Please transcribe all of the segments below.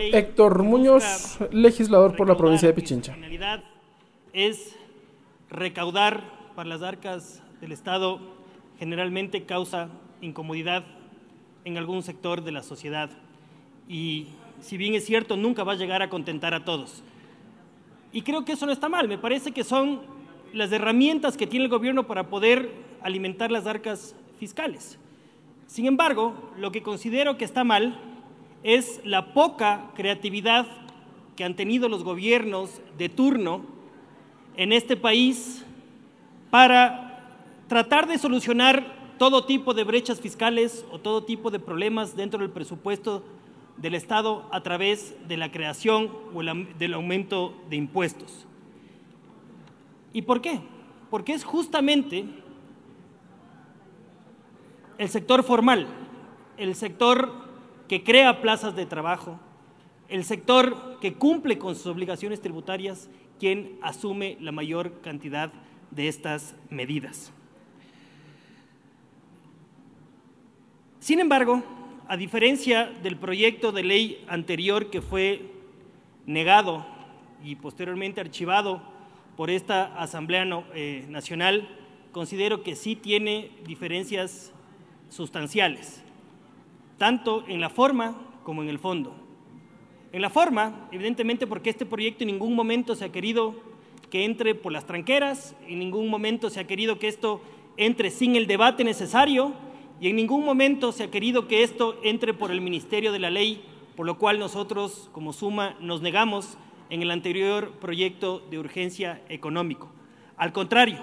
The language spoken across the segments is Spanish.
Héctor Muñoz, legislador por la provincia de Pichincha. La finalidad es recaudar para las arcas del Estado generalmente causa incomodidad en algún sector de la sociedad y si bien es cierto nunca va a llegar a contentar a todos. Y creo que eso no está mal, me parece que son las herramientas que tiene el gobierno para poder alimentar las arcas fiscales. Sin embargo, lo que considero que está mal es la poca creatividad que han tenido los gobiernos de turno en este país para tratar de solucionar todo tipo de brechas fiscales o todo tipo de problemas dentro del presupuesto del Estado a través de la creación o del aumento de impuestos. ¿Y por qué? Porque es justamente el sector formal, el sector que crea plazas de trabajo, el sector que cumple con sus obligaciones tributarias, quien asume la mayor cantidad de estas medidas. Sin embargo, a diferencia del proyecto de ley anterior que fue negado y posteriormente archivado por esta Asamblea eh, Nacional, considero que sí tiene diferencias sustanciales, tanto en la forma como en el fondo. En la forma, evidentemente porque este proyecto en ningún momento se ha querido que entre por las tranqueras, en ningún momento se ha querido que esto entre sin el debate necesario y en ningún momento se ha querido que esto entre por el Ministerio de la Ley, por lo cual nosotros como Suma nos negamos en el anterior proyecto de urgencia económico. Al contrario,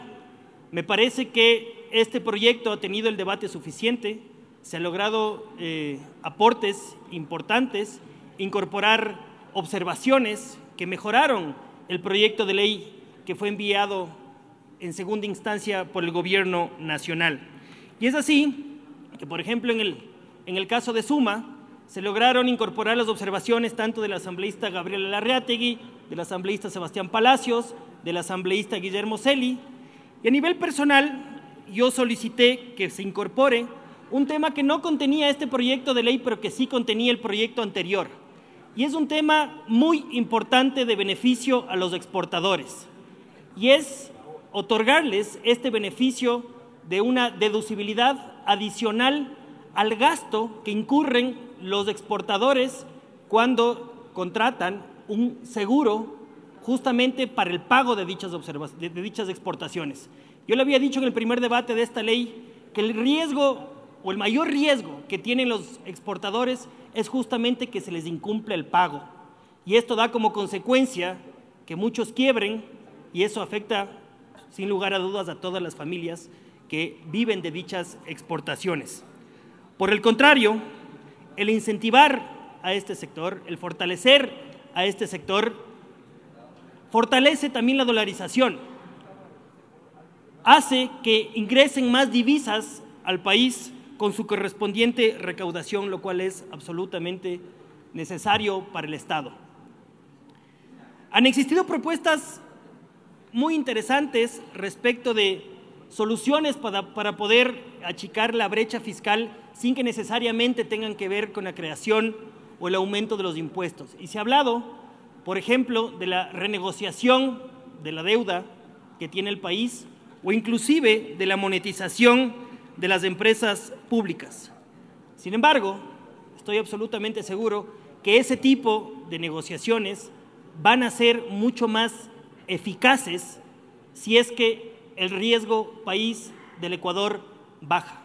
me parece que este proyecto ha tenido el debate suficiente, se han logrado eh, aportes importantes, incorporar observaciones que mejoraron el proyecto de ley que fue enviado en segunda instancia por el Gobierno Nacional. Y es así que, por ejemplo, en el, en el caso de Suma, se lograron incorporar las observaciones tanto del asambleísta Gabriel Larreategui, del asambleísta Sebastián Palacios, del asambleísta Guillermo Celi, y a nivel personal yo solicité que se incorpore un tema que no contenía este proyecto de ley, pero que sí contenía el proyecto anterior. Y es un tema muy importante de beneficio a los exportadores. Y es otorgarles este beneficio de una deducibilidad adicional al gasto que incurren los exportadores cuando contratan un seguro justamente para el pago de dichas, de, dichas exportaciones. Yo le había dicho en el primer debate de esta ley que el riesgo o el mayor riesgo que tienen los exportadores es justamente que se les incumple el pago. Y esto da como consecuencia que muchos quiebren y eso afecta sin lugar a dudas a todas las familias que viven de dichas exportaciones. Por el contrario, el incentivar a este sector, el fortalecer a este sector, fortalece también la dolarización, hace que ingresen más divisas al país con su correspondiente recaudación, lo cual es absolutamente necesario para el Estado. Han existido propuestas muy interesantes respecto de soluciones para, para, poder achicar la brecha fiscal sin que necesariamente tengan que ver con la creación o el aumento de los impuestos. Y se ha hablado, por ejemplo, de la renegociación de la deuda que tiene el país o inclusive de la monetización de las empresas públicas. Sin embargo, estoy absolutamente seguro que ese tipo de negociaciones van a ser mucho más eficaces si es que el riesgo país del Ecuador baja.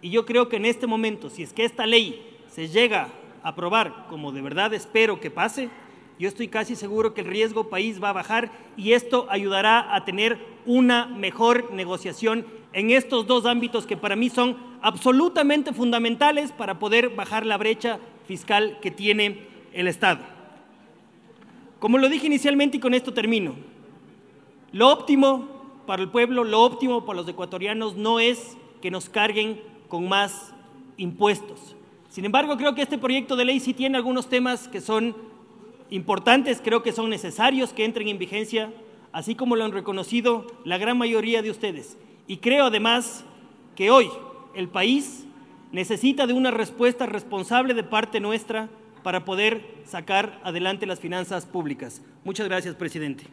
Y yo creo que en este momento, si es que esta ley se llega a aprobar, como de verdad espero que pase, yo estoy casi seguro que el riesgo país va a bajar y esto ayudará a tener una mejor negociación en estos dos ámbitos que para mí son absolutamente fundamentales para poder bajar la brecha fiscal que tiene el Estado. Como lo dije inicialmente y con esto termino, lo óptimo para el pueblo, lo óptimo para los ecuatorianos no es que nos carguen con más impuestos. Sin embargo, creo que este proyecto de ley sí tiene algunos temas que son importantes, creo que son necesarios que entren en vigencia, así como lo han reconocido la gran mayoría de ustedes. Y creo además que hoy el país necesita de una respuesta responsable de parte nuestra para poder sacar adelante las finanzas públicas. Muchas gracias, presidente.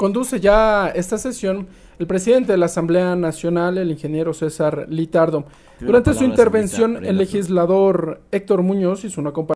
Conduce ya esta sesión el presidente de la Asamblea Nacional, el ingeniero César Litardo. Durante su intervención, el legislador Héctor Muñoz hizo una comparación